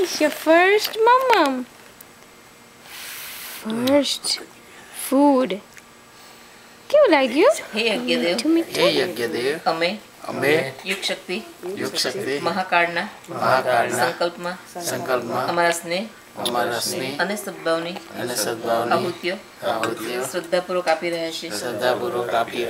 It's your first mama. First food. Kyu like you? Hey, it To me too. Hey, Agyadev. Ame. Ame. Yuk Shakti. Yuk Shakti. Mahakarna. Mahakarna. Sankalpma. Sankalpma. Amarasne. Amarasne. Ane Sadbhavni. Ane Sadbhavni. Ahutyo. Ahutyo. Sraddha Puro Kapi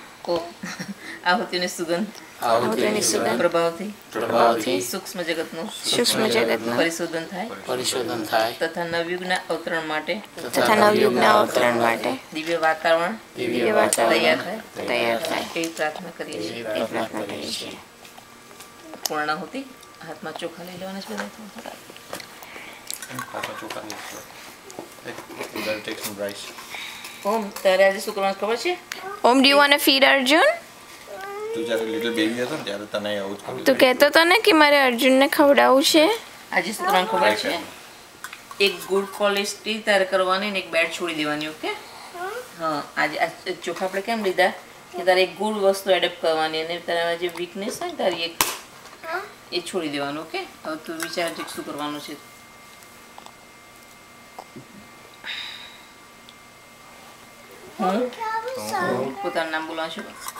आहुति ने सुगंध आहुति ने सुगंध प्रभावती प्रभावती सूक्ष्म जगतनु सूक्ष्म जगतनु परिशोधन થાય परिशोधन થાય તથા નવયુગના અવતરણ માટે તથા નવયુગના અવતરણ માટે દિવ્ય વાતાવરણ દિવ્ય વાતાવરણ તૈયાર થાય તૈયાર થાય કે પ્રાર્થના કરીએ કે પ્રાર્થના કરીએ છીએ કોrna હોતી આત્મા ચોખા લે લેવાના જ બધાય કોખા ચોખા કરી છે ઓમ તારે આજે સુખનો ખબર છે Om do you want to feed Arjun તું જ્યારે લિટલ બેબી હતો ને ત્યારે તને આવું જ તું કહેતો હતો ને કે મારે અર્જુનને ખવડાવવું છે આજે ત્રણ ખબર છે એક ગુડ ક્વોલિટી તૈયાર કરવાની ને એક બેડ છોડી દેવાની ઓકે હા આજે ચોખા આપણે કેમ લીધા કે તારે એક ગુડ વસ્તુ એડપ્ટ કરવાની અને તારા જે વીકનેસ હોય તારી એક એ છોડી દેવાનું ઓકે હવે તું વિચાર શું કરવાનું છે હું પોતાનું નામ બોલાવું છું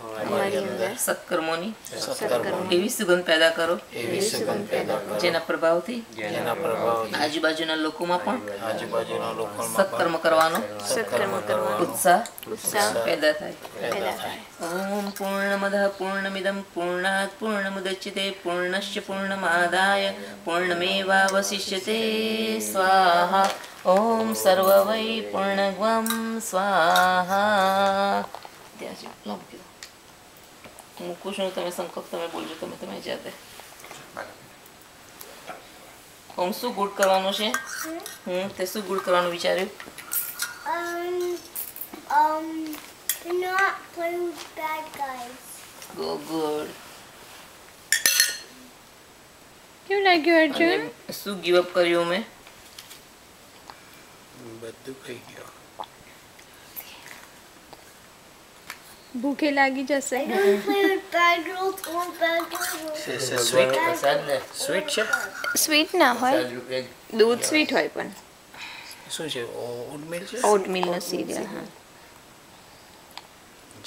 અમારી અંદર સત્કર્મોની એવી સુગંધ પેદા કરો એવી સુગંધ પેદા કરો જેના પ્રભાવથી જેના પ્રભાવથી આજુબાજુના લોકોમાં પણ આજુબાજુના લોકોમાં સત્કર્મ કરવાનો સત્કર્મ કરવાનો ઉત્સાહ ઉત્સાહ પેદા થાય ઓમ પૂર્ણમદ પૂર્ણમિદમ પૂર્ણાત પૂર્ણમુદચ્યતે પૂર્ણશ્ચ પૂર્ણમાદાય પૂર્ણમેવાવશિષ્યતે સ્વાહા ઓમ સર્વવૈ પૂર્ણગવમ સ્વાહા કુશનું તમે સંકોપ તમે બોલજો તમે તમારી જાતે ઓમ શું ગુડ કરવાનું છે હમ તે શું ગુડ કરવાનું વિચાર્યું Um, not play with bad guys. Go good. કેવું લાગ્યું અર્જુન શું ગીવ અપ કર્યું મેં બધું ખાઈ ગયું भूखे लागी जैसे સ્વીટ ના હોય દૂધ સ્વીટ હોય પણ શું છે ઓટમીલ છે ઓટમીલ નો સિરિયલ હા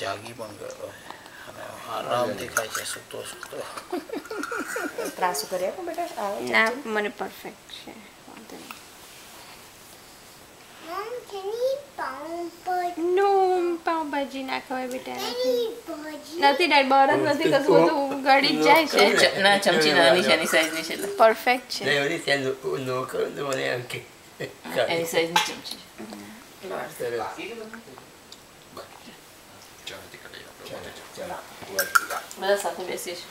જાગી પણ ગયો આરામ દેખાય છે સૂતો સૂતો ત્રાસુ કર્યા પણ બેટા ના મને પરફેક્ટ છે વાંધો નહીં મમ કેન હી પાઉન્ડ પર નો પાઉંભાજી નાખવાય બેટા નથી ડેડ બરત નથી તો બધું ગળી જાય છે ના ચમચી નાની છે એની સાઈઝની છે પરફેક્ટ છે નહીં ત્યાં નો કરો તો મને એમ કે એની સાઈઝની ચમચી બધા સાથે બેસીશું